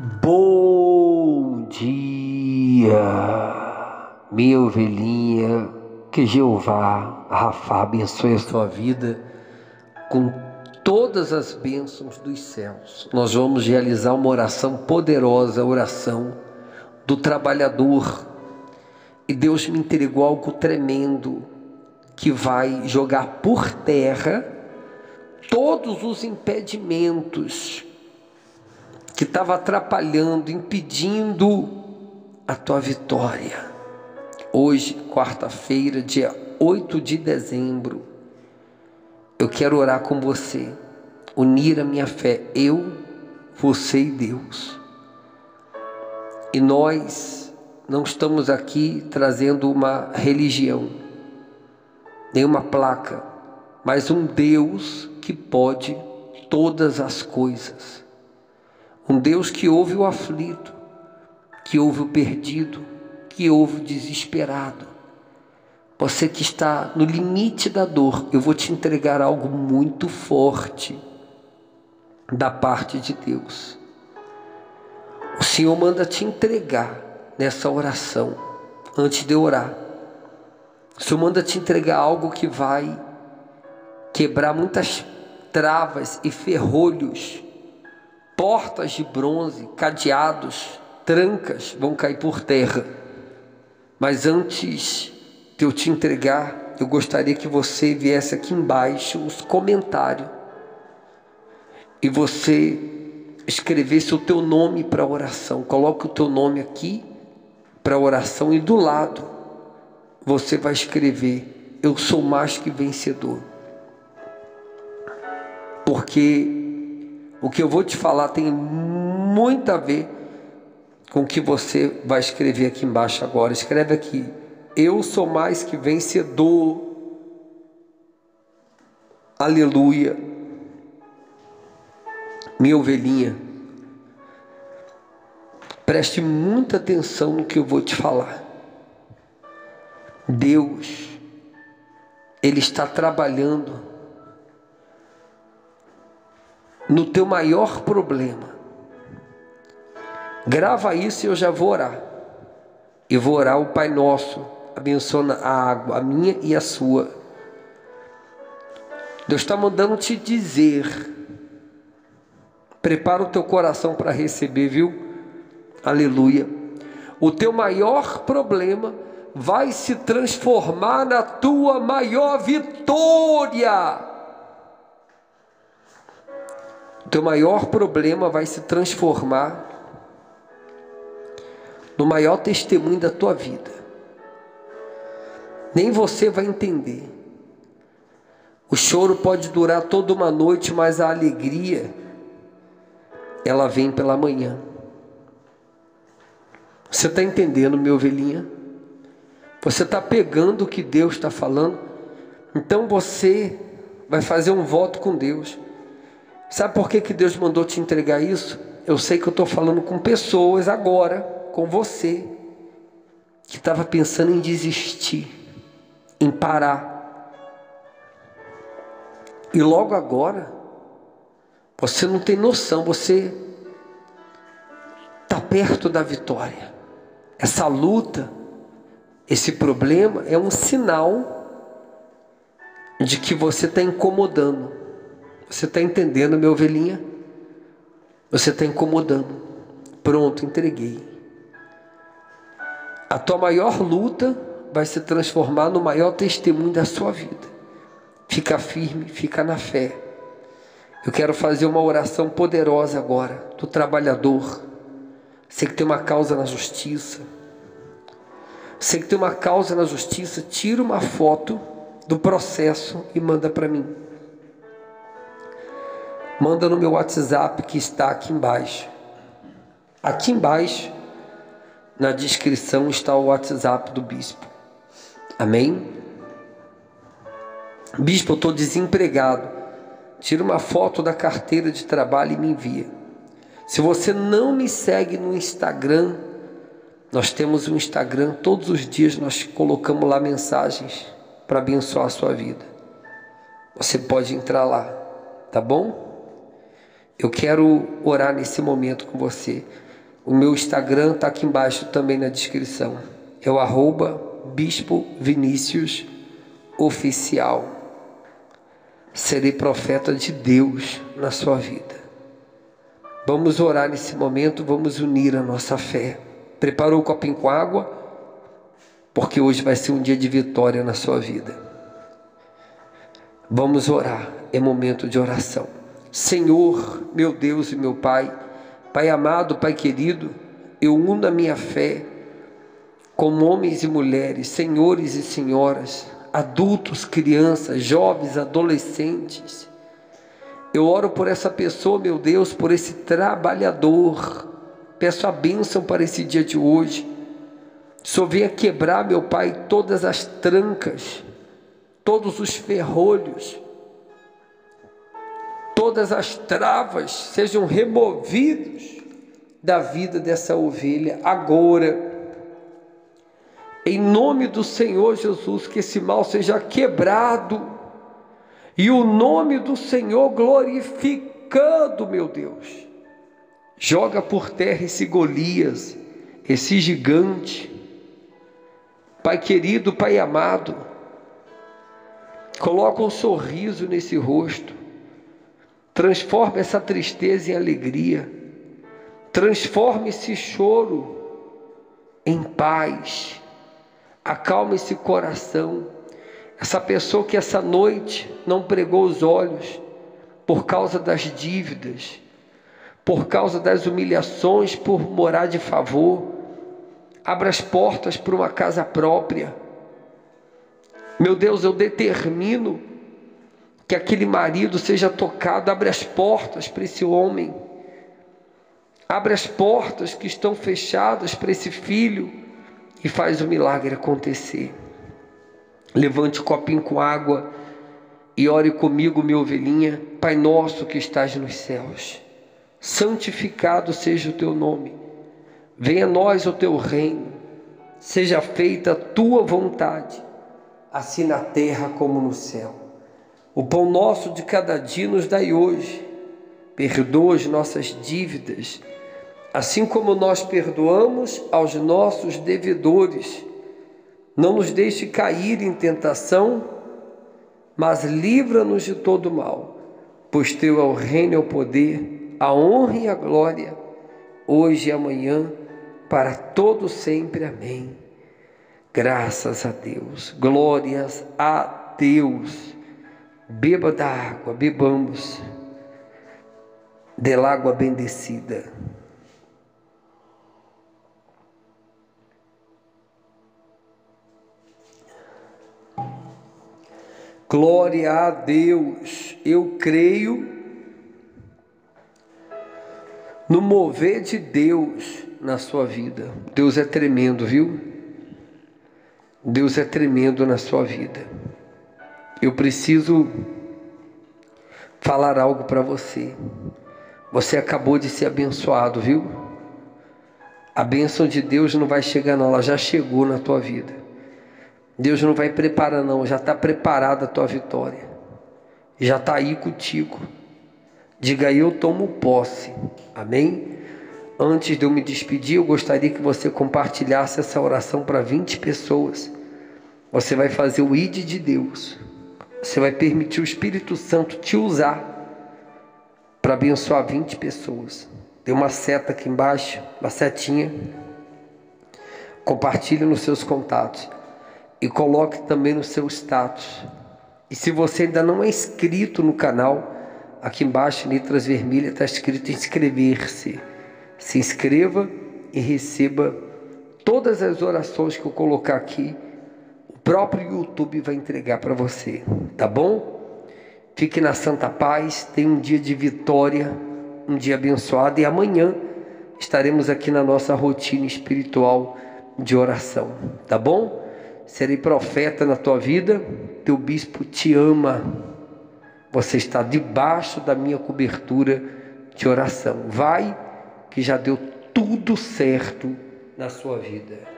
Bom dia, minha ovelhinha. Que Jeová, Rafa, abençoe a sua vida com todas as bênçãos dos céus. Nós vamos realizar uma oração poderosa, a oração do trabalhador. E Deus me entregou algo tremendo que vai jogar por terra todos os impedimentos que estava atrapalhando, impedindo a tua vitória. Hoje, quarta-feira, dia 8 de dezembro, eu quero orar com você, unir a minha fé, eu, você e Deus. E nós não estamos aqui trazendo uma religião, nem uma placa, mas um Deus que pode todas as coisas. Um Deus que ouve o aflito, que ouve o perdido, que ouve o desesperado. Você que está no limite da dor, eu vou te entregar algo muito forte da parte de Deus. O Senhor manda te entregar nessa oração, antes de orar. O Senhor manda te entregar algo que vai quebrar muitas travas e ferrolhos portas de bronze, cadeados, trancas vão cair por terra. Mas antes de eu te entregar, eu gostaria que você viesse aqui embaixo os comentários e você escrevesse o teu nome para a oração. Coloque o teu nome aqui para a oração e do lado você vai escrever: Eu sou mais que vencedor. Porque o que eu vou te falar tem muito a ver com o que você vai escrever aqui embaixo agora. Escreve aqui: Eu sou mais que vencedor. Aleluia. Minha ovelhinha, preste muita atenção no que eu vou te falar. Deus, Ele está trabalhando no teu maior problema. Grava isso e eu já vou orar. E vou orar o Pai Nosso, abençoa a água, a minha e a sua. Deus está mandando te dizer. Prepara o teu coração para receber, viu? Aleluia. O teu maior problema vai se transformar na tua maior vitória. Teu maior problema vai se transformar no maior testemunho da tua vida. Nem você vai entender. O choro pode durar toda uma noite, mas a alegria ela vem pela manhã. Você está entendendo, meu ovelhinha? Você está pegando o que Deus está falando? Então você vai fazer um voto com Deus. Sabe por que, que Deus mandou te entregar isso? Eu sei que eu estou falando com pessoas agora, com você, que estava pensando em desistir, em parar. E logo agora, você não tem noção, você está perto da vitória. Essa luta, esse problema é um sinal de que você está incomodando. Você está entendendo, minha ovelhinha? Você está incomodando. Pronto, entreguei. A tua maior luta vai se transformar no maior testemunho da sua vida. Fica firme, fica na fé. Eu quero fazer uma oração poderosa agora do trabalhador. Você que tem uma causa na justiça. Você que tem uma causa na justiça, tira uma foto do processo e manda para mim manda no meu WhatsApp que está aqui embaixo. Aqui embaixo, na descrição, está o WhatsApp do bispo. Amém? Bispo, eu estou desempregado. Tira uma foto da carteira de trabalho e me envia. Se você não me segue no Instagram, nós temos um Instagram, todos os dias nós colocamos lá mensagens para abençoar a sua vida. Você pode entrar lá, tá bom? Eu quero orar nesse momento com você. O meu Instagram está aqui embaixo também na descrição. É o arroba Bispo Vinícius Oficial. Serei profeta de Deus na sua vida. Vamos orar nesse momento, vamos unir a nossa fé. Preparou o copinho com água? Porque hoje vai ser um dia de vitória na sua vida. Vamos orar, é momento de oração. Senhor, meu Deus e meu Pai, Pai amado, Pai querido, eu uno a minha fé com homens e mulheres, senhores e senhoras, adultos, crianças, jovens, adolescentes. Eu oro por essa pessoa, meu Deus, por esse trabalhador. Peço a bênção para esse dia de hoje. Só venha quebrar, meu Pai, todas as trancas, todos os ferrolhos todas as travas sejam removidos da vida dessa ovelha agora. Em nome do Senhor Jesus, que esse mal seja quebrado e o nome do Senhor glorificando, meu Deus. Joga por terra esse Golias, esse gigante. Pai querido, Pai amado, coloca um sorriso nesse rosto Transforma essa tristeza em alegria. Transforma esse choro em paz. Acalma esse coração. Essa pessoa que essa noite não pregou os olhos por causa das dívidas, por causa das humilhações, por morar de favor. Abra as portas para uma casa própria. Meu Deus, eu determino que aquele marido seja tocado, abre as portas para esse homem, abre as portas que estão fechadas para esse filho e faz o milagre acontecer. Levante o copinho com água e ore comigo, minha ovelhinha, Pai nosso que estás nos céus, santificado seja o teu nome, venha a nós o teu reino, seja feita a tua vontade, assim na terra como no céu. O pão nosso de cada dia nos dai hoje. Perdoa as nossas dívidas, assim como nós perdoamos aos nossos devedores. Não nos deixe cair em tentação, mas livra-nos de todo mal, pois teu é o reino e o poder, a honra e a glória, hoje e amanhã, para todo sempre. Amém. Graças a Deus. Glórias a Deus. Beba da água, bebamos del água bendecida. Glória a Deus, eu creio no mover de Deus na sua vida. Deus é tremendo, viu? Deus é tremendo na sua vida eu preciso falar algo para você. Você acabou de ser abençoado, viu? A bênção de Deus não vai chegar, não, ela já chegou na tua vida. Deus não vai preparar, não, já está preparada a tua vitória, já está aí contigo. Diga aí, eu tomo posse, amém? Antes de eu me despedir, eu gostaria que você compartilhasse essa oração para 20 pessoas. Você vai fazer o ID de Deus. Você vai permitir o Espírito Santo te usar para abençoar 20 pessoas. Tem uma seta aqui embaixo, uma setinha. Compartilhe nos seus contatos e coloque também no seu status. E se você ainda não é inscrito no canal, aqui embaixo, em letras vermelhas, está escrito inscrever-se. Se inscreva e receba todas as orações que eu colocar aqui próprio YouTube vai entregar para você, tá bom? Fique na santa paz, tenha um dia de vitória, um dia abençoado e amanhã estaremos aqui na nossa rotina espiritual de oração, tá bom? Serei profeta na tua vida, teu bispo te ama. Você está debaixo da minha cobertura de oração. Vai que já deu tudo certo na sua vida.